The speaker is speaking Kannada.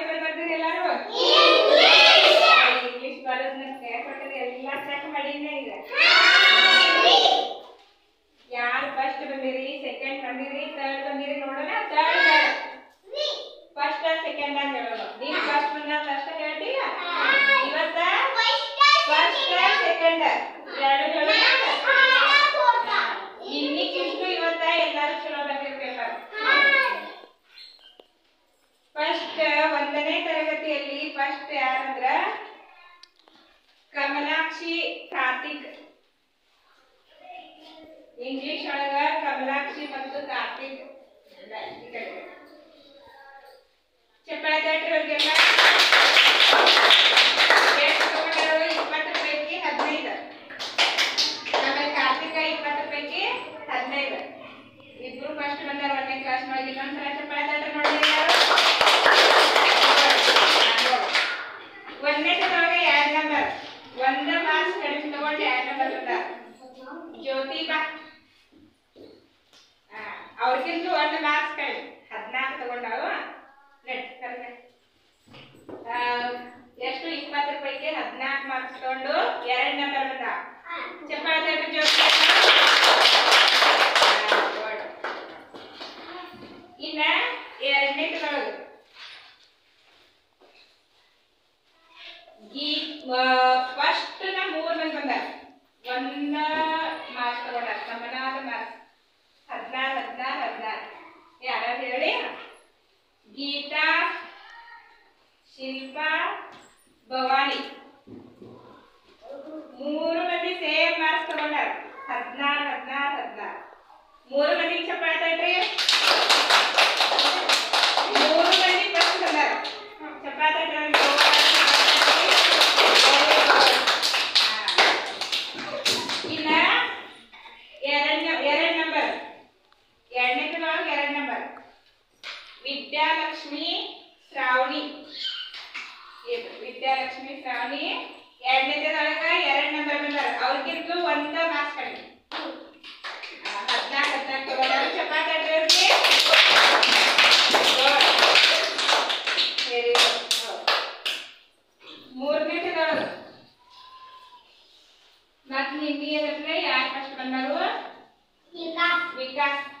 ಪೇಪರ್ ಬರ್ತೀರಿ ಎಲ್ಲರೂ ಇಂಗ್ಲಿಷ್ ಬರೋದಕ್ಕೆ ಕೊಟ್ಟರೆ ಎಲ್ಲ ಚೆಕ್ ಮಾಡಿದ್ನ ಈಗ? ಯಾರು ಫಸ್ಟ್ ಬಂದಿರಿ ಸೆಕೆಂಡ್ ಬಂದಿರಿ ಥರ್ಡ್ ಬಂದಿರಿ ನೋಡೋಣ ಥರ್ಡ್ ಫಸ್ಟ್ ಸೆಕೆಂಡ್ ಆಗಿ ಹೇಳೋದು ನೀನು ಫಸ್ಟ್ ಬಂದಾಗ ಅಷ್ಟೇ ಹೇಳ್ತೀಯ ಒಂದನೇ ತರಗತಿಯಲ್ಲಿ ಫಸ್ಟ್ ಯಾರಂದ್ರ? ಕಮಲಾಕ್ಷಿ ಕಾರ್ತಿಕ್. ಇಂಗ್ಲಿಷ್ ಒಳಗ ಕಮಲಾಕ್ಷಿ ಮತ್ತು ಕಾರ್ತಿಕ್. ಚಪ್ಪಳ ತಟ್ರಿ ಇಪ್ಪತ್ತು ಪೈಕಿ ಹದಿನೈದು. ಆಮೇಲೆ ಕಾರ್ತಿಕ ಇಪ್ಪತ್ತರ ಪೈಕಿ ಹದಿನೈದು. ಇಬ್ರು ಫಸ್ಟ್ ಬಂದಾರ ಒಂದನೇ ಕ್ಲಾಸ್ ಒಳಗೆ ಇನ್ನೊಂದ್ಸಲ ಜ್ಯೋತಿ ಬಾ ಅವ್ರಿಗಿಂತ ಒಂದು ಮಾರ್ಕ್ಸ್ ಕಡಿಮೆ ಹದಿನಾಲ್ಕು ತಗೊಂಡಾವ ನಡ್ ಕರ್ಕ ಎಷ್ಟು ಇಪ್ಪತ್ತರ ಪೈಕಿ ಹದಿನಾಲ್ಕು ಮಾರ್ಕ್ಸ್ ತಗೊಂಡು ಎರಡು ನಂಬರ್ ಬಂದಾವ ಚಪ್ಪಾಳ ತಟ್ಟಿ ಜ್ಯೋತಿ ಆ, good. ಇನ್ನ ಎರಡನೇ ತಗೊಳ್ಳೋದು ಈ ಗೀತಾ ಶಿಲ್ಪಾ ಭವಾನಿ ಮೂರು ಮಂದಿ ಸೇಮ್ ಮಾರ್ಕ್ಸ್ ತಗೊಂಡಾರ ಹದಿನಾರು ಹದಿನಾರು ಹದಿನಾರು ಮೂರು ಮಂದಿ ಚಪ್ಪಾಳೆ ತಟ್ರಿ ವಿದ್ಯಾಲಕ್ಷ್ಮಿ ಶ್ರಾವಣಿ. ವಿದ್ಯಾಲಕ್ಷ್ಮಿ ಶ್ರಾವಣಿ ಎರಡನೇದ್ರೊಳಗ ಎರಡ್ ನಂಬರ್ ಬಂದಾರ ಅವ್ರಿಗಿಂತ ಒಂದ ಮಾರ್ಕ್ಸ್ ಕಡಿಮೆ. ಹದಿನಾಲ್ಕು ಹದಿನಾಲ್ಕು ತಗೊಂಡಾರ ಚಪಾತಿ ಅವ್ರಿಗೆ. ವೆರಿ ಗುಡ್ ಮೂರನೇದ್ರೊಳಗೆ ಮತ್ ನಿಮ್ಗೆ ಏನಂದ್ರೆ ಯಾರು ಫಸ್ಟ್ ಬಂದರು? ವಿಕಾಸ್. ಲಾಸ್ಟ್